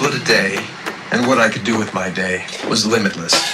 tablet a day, and what I could do with my day was limitless. limitless.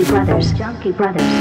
Junkie Brothers, Junkie Brothers,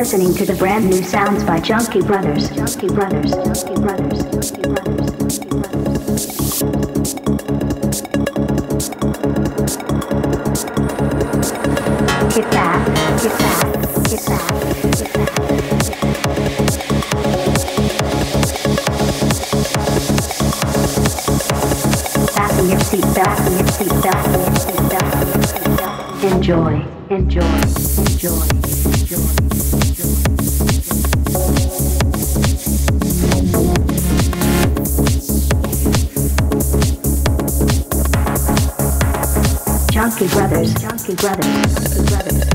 listening to the brand new sounds by Junkie Brothers. Junkie Brothers. Junkie Brothers. Junkie Brothers. Junkie Brothers. Hit that. Hit that. Hit that. Hit that. Fasten your seatbelt. Fasten your seatbelt. Seatbelt. Enjoy. Enjoy. Enjoy. Enjoy. Brothers. Brothers. Brothers.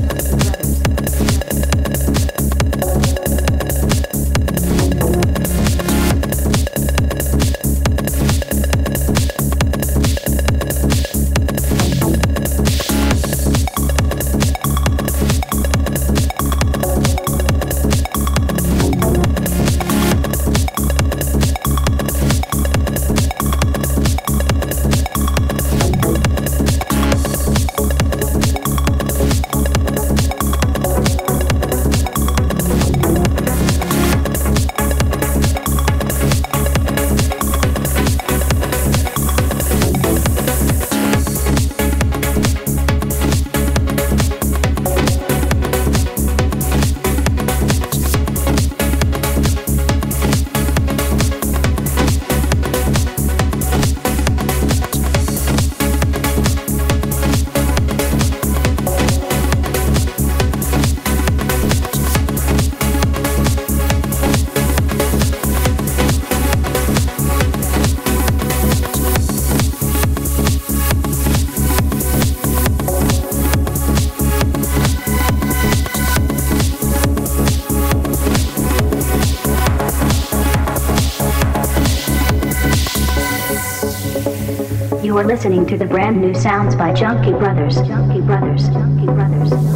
You are listening to the brand new sounds by. Junkie Brothers. Junkie Brothers. Junkie Brothers.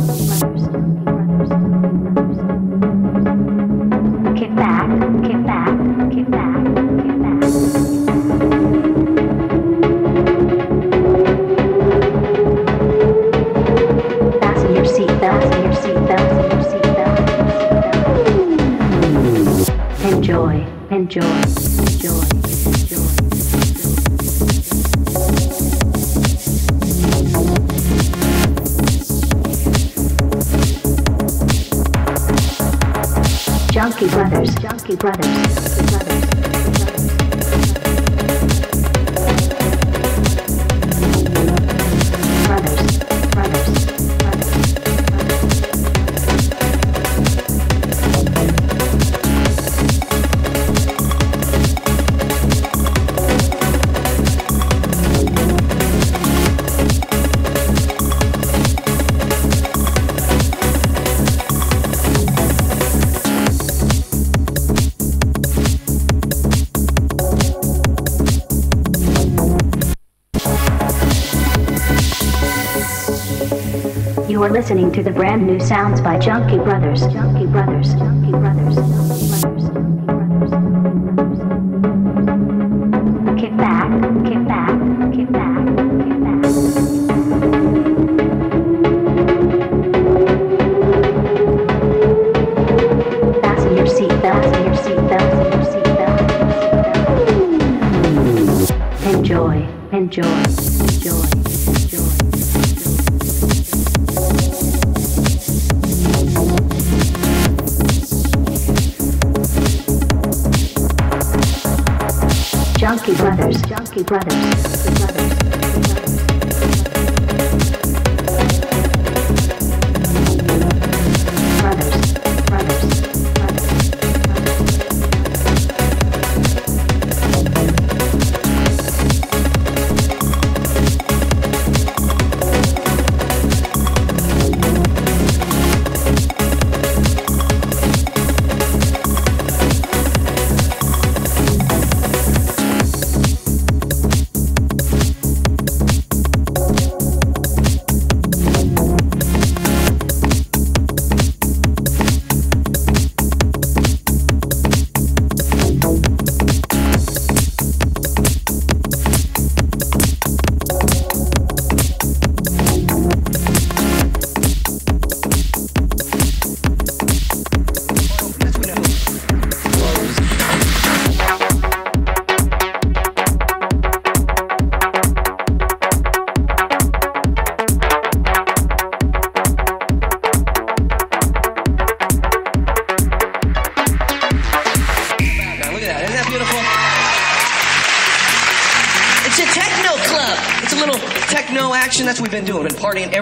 Listening to the brand new sounds by Junkie Brothers. Junkie Brothers. Junkie Brothers. Junkie Brothers. Brothers.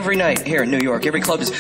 every night here in New York. Every club is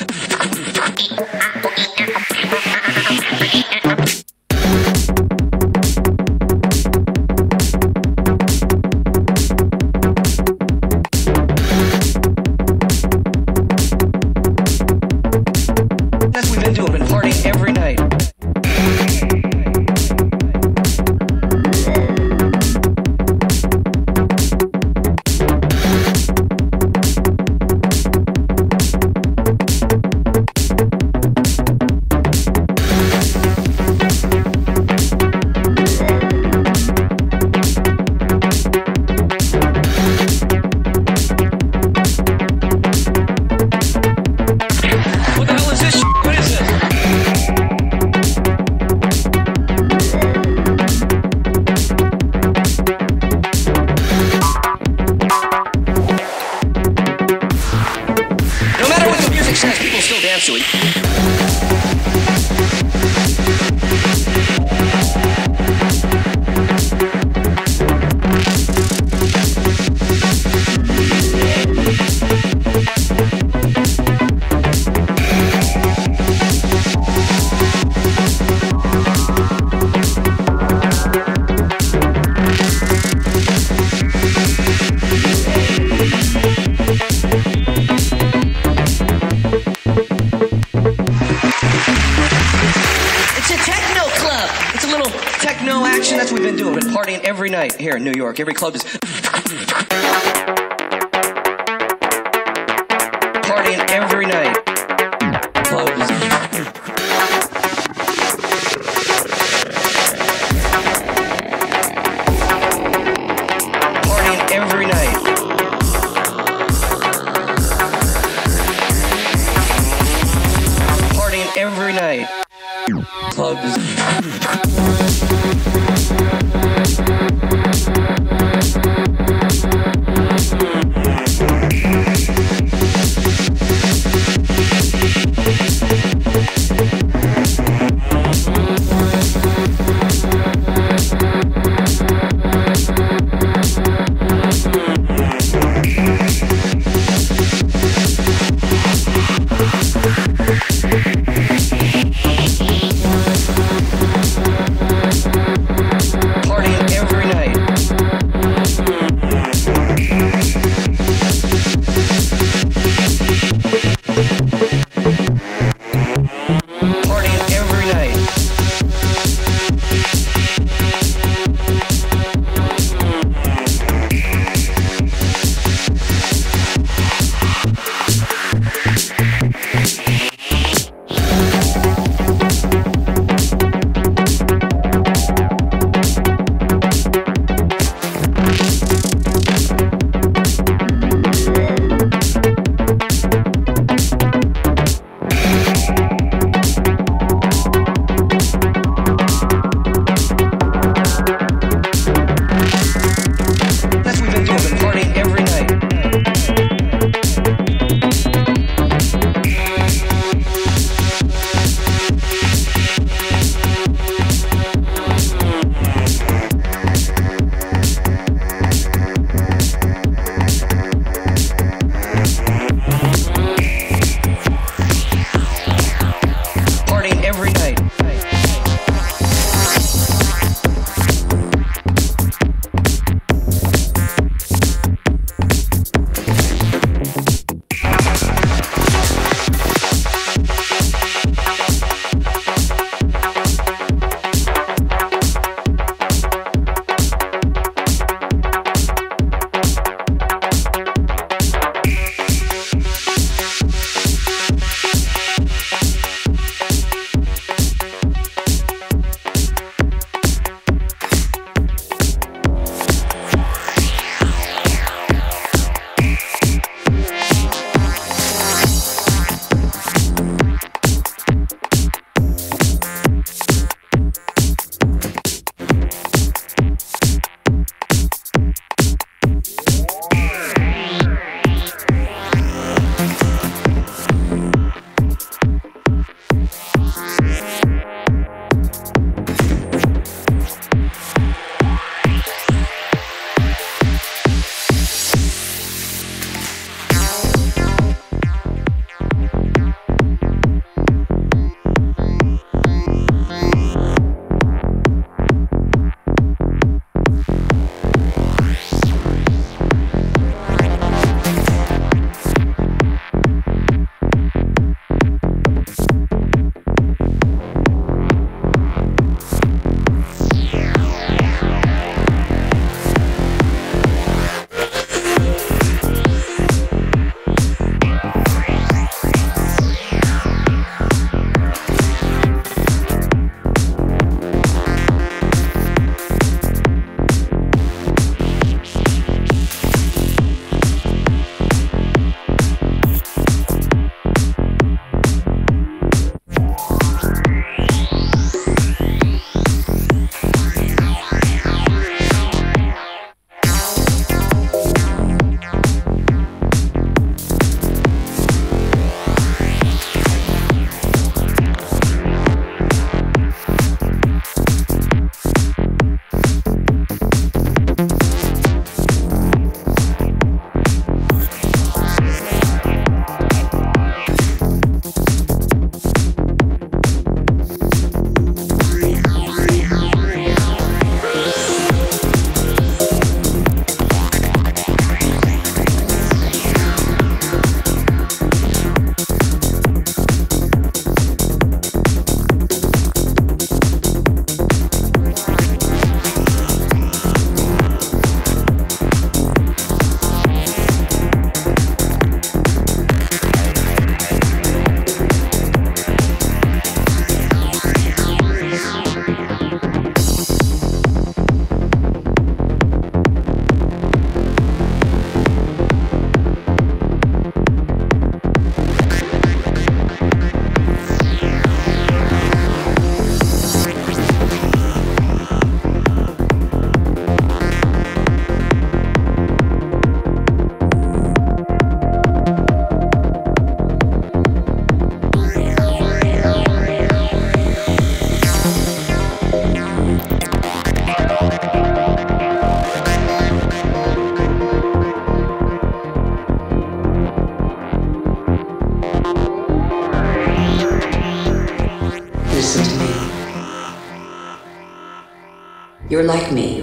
Every club is You're like me.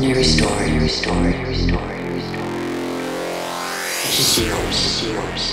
ordinary story, story, story, story. It's yours, it's yours.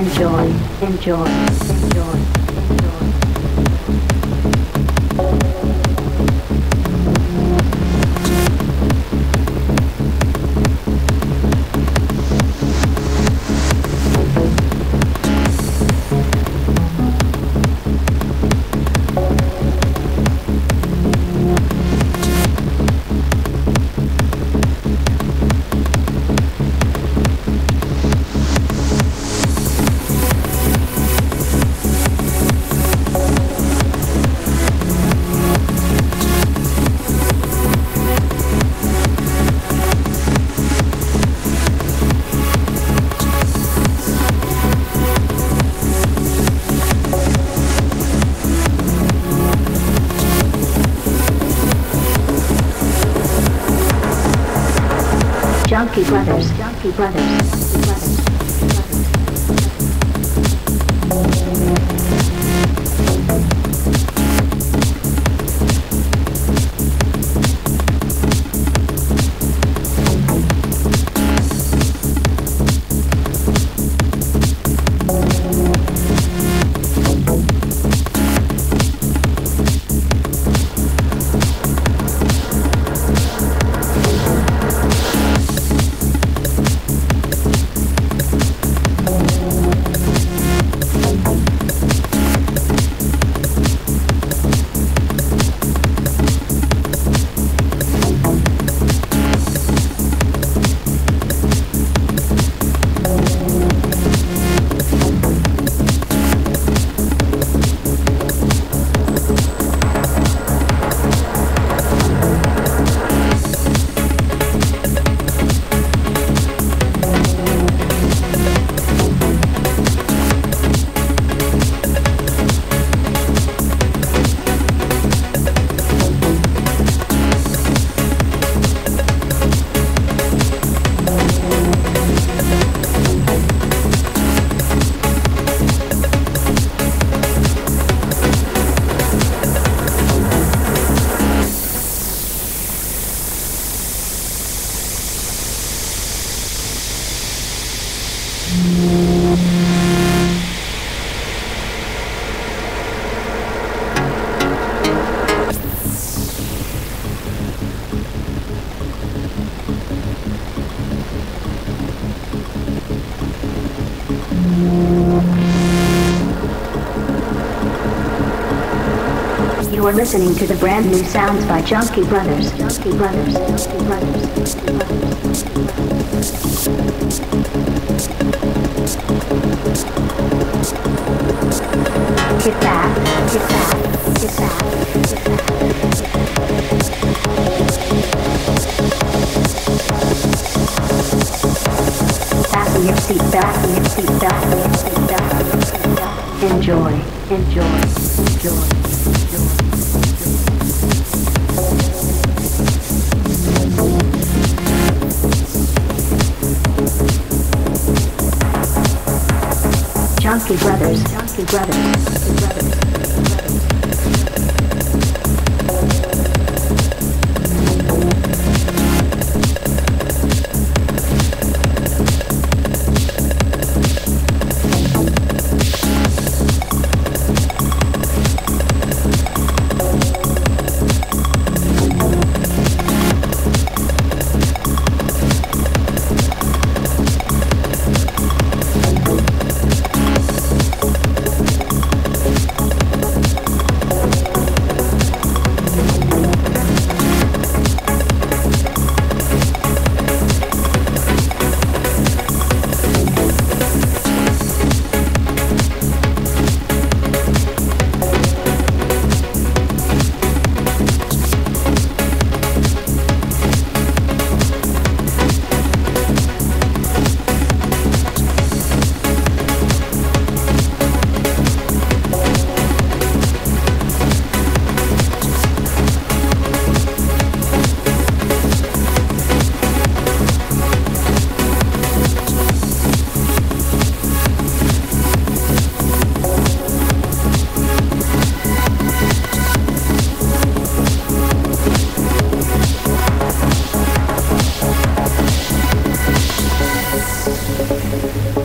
Enjoy, enjoy, Junkie Brothers, Brothers, Brothers. You are listening to the brand new sounds by Junkie Brothers. Junkie Brothers. Junkie Brothers. Junkie Brothers. Get back, get back, get back, get back. Fasten your seatbelt, fasten your seatbelt, fasten your seatbelt, fasten your seatbelt. Enjoy, enjoy, enjoy, Brothers, Brothers, Brothers.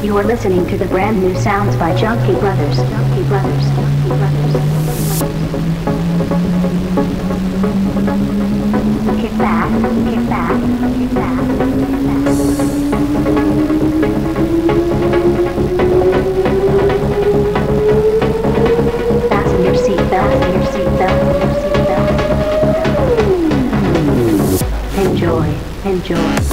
You are listening to the brand new sounds by Junkie Brothers. Junkie Brothers. Junkie Brothers. Kick back, kick back, kick back, kick back. Your your. Enjoy, enjoy.